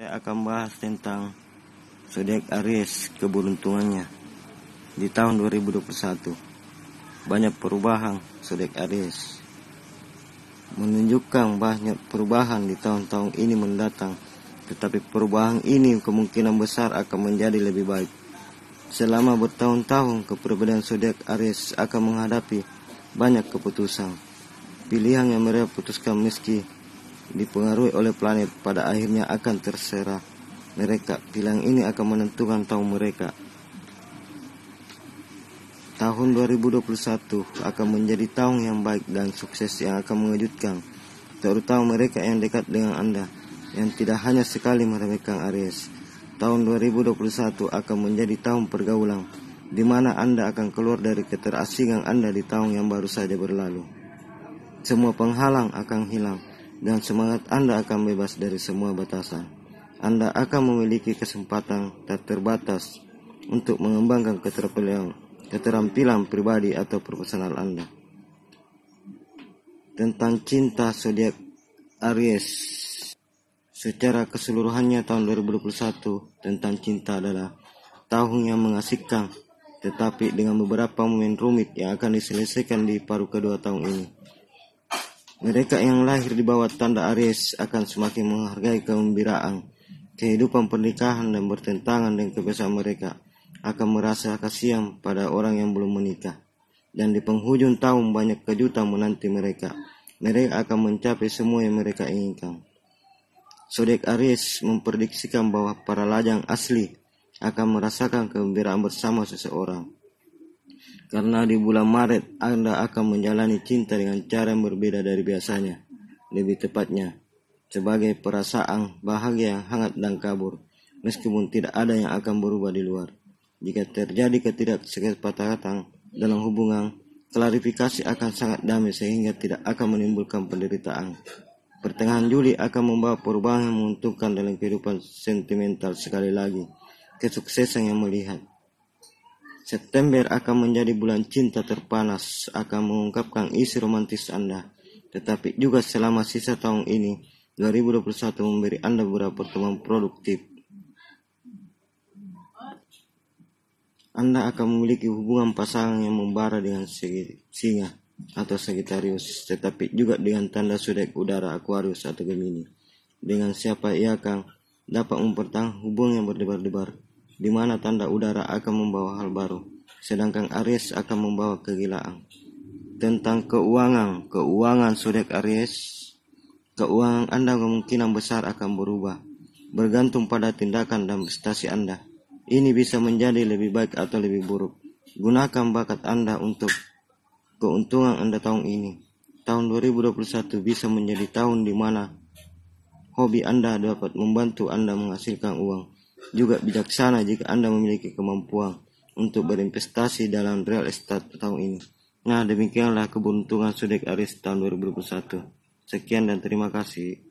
Saya akan bahas tentang zodiak Aries keberuntungannya di tahun 2021. Banyak perubahan zodiak Aries menunjukkan banyak perubahan di tahun-tahun ini mendatang, tetapi perubahan ini kemungkinan besar akan menjadi lebih baik. Selama bertahun-tahun kepribadian zodiak Aries akan menghadapi banyak keputusan. Pilihan yang mereka putuskan meski dipengaruhi oleh planet pada akhirnya akan terserah mereka. Pilihan ini akan menentukan tahun mereka. Tahun 2021 akan menjadi tahun yang baik dan sukses yang akan mengejutkan, terutama mereka yang dekat dengan Anda, yang tidak hanya sekali meremehkan Aries. Tahun 2021 akan menjadi tahun pergaulan, di mana Anda akan keluar dari keterasingan Anda di tahun yang baru saja berlalu. Semua penghalang akan hilang, dan semangat Anda akan bebas dari semua batasan. Anda akan memiliki kesempatan tak terbatas untuk mengembangkan keterampilan, keterampilan pribadi atau profesional Anda. Tentang cinta zodiak Aries Secara keseluruhannya tahun 2021 tentang cinta adalah tahun yang mengasihkan tetapi dengan beberapa momen rumit yang akan diselesaikan di paruh kedua tahun ini. Mereka yang lahir di bawah tanda Aries akan semakin menghargai kegembiraan, kehidupan pernikahan dan bertentangan dengan kebiasaan mereka akan merasa kasihan pada orang yang belum menikah. Dan di penghujung tahun banyak kejutan menanti mereka. Mereka akan mencapai semua yang mereka inginkan. Sodek Aries memprediksikan bahwa para lajang asli akan merasakan kegembiraan bersama seseorang. Karena di bulan Maret Anda akan menjalani cinta dengan cara yang berbeda dari biasanya. Lebih tepatnya, sebagai perasaan bahagia hangat dan kabur, meskipun tidak ada yang akan berubah di luar. Jika terjadi ketidaksepakatan dalam hubungan, klarifikasi akan sangat damai sehingga tidak akan menimbulkan penderitaan. Pertengahan Juli akan membawa perubahan yang menguntungkan dalam kehidupan sentimental sekali lagi. Kesuksesan yang melihat September akan menjadi bulan cinta terpanas, akan mengungkapkan isi romantis Anda. Tetapi juga selama sisa tahun ini, 2021 memberi Anda beberapa pertemuan produktif. Anda akan memiliki hubungan pasangan yang membara dengan singa atau Sagittarius, tetapi juga dengan tanda zodiak udara Aquarius atau Gemini. Dengan siapa ia akan dapat mempertahankan hubungan yang berdebar-debar di mana tanda udara akan membawa hal baru, sedangkan Aries akan membawa kegilaan. Tentang keuangan, keuangan zodiak Aries, keuangan Anda kemungkinan besar akan berubah, bergantung pada tindakan dan prestasi Anda. Ini bisa menjadi lebih baik atau lebih buruk. Gunakan bakat Anda untuk keuntungan Anda tahun ini. Tahun 2021 bisa menjadi tahun di mana hobi Anda dapat membantu Anda menghasilkan uang juga bijaksana jika Anda memiliki kemampuan untuk berinvestasi dalam real estate tahun ini. Nah, demikianlah keberuntungan Sudek Aris tahun 2021. Sekian dan terima kasih.